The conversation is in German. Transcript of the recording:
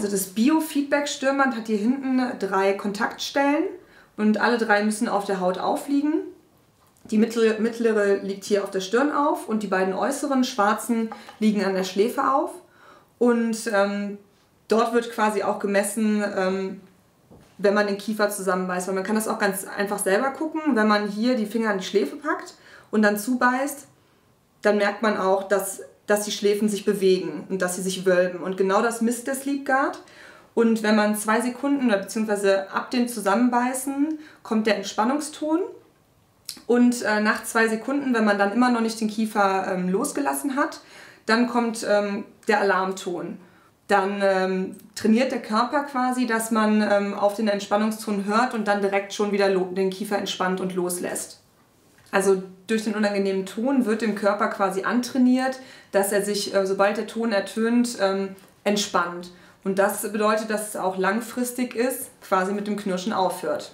Also das Biofeedback-Stirnband hat hier hinten drei Kontaktstellen und alle drei müssen auf der Haut aufliegen. Die mittlere, mittlere liegt hier auf der Stirn auf und die beiden äußeren schwarzen liegen an der Schläfe auf. Und ähm, dort wird quasi auch gemessen, ähm, wenn man den Kiefer zusammenbeißt. Weil man kann das auch ganz einfach selber gucken. Wenn man hier die Finger an die Schläfe packt und dann zubeißt, dann merkt man auch, dass, dass die Schläfen sich bewegen und dass sie sich wölben. Und genau das misst der Sleep Guard. Und wenn man zwei Sekunden beziehungsweise ab dem Zusammenbeißen kommt der Entspannungston. Und äh, nach zwei Sekunden, wenn man dann immer noch nicht den Kiefer ähm, losgelassen hat, dann kommt ähm, der Alarmton. Dann ähm, trainiert der Körper quasi, dass man ähm, auf den Entspannungston hört und dann direkt schon wieder den Kiefer entspannt und loslässt. Also durch den unangenehmen Ton wird dem Körper quasi antrainiert, dass er sich, äh, sobald der Ton ertönt, ähm, entspannt. Und das bedeutet, dass es auch langfristig ist, quasi mit dem Knirschen aufhört.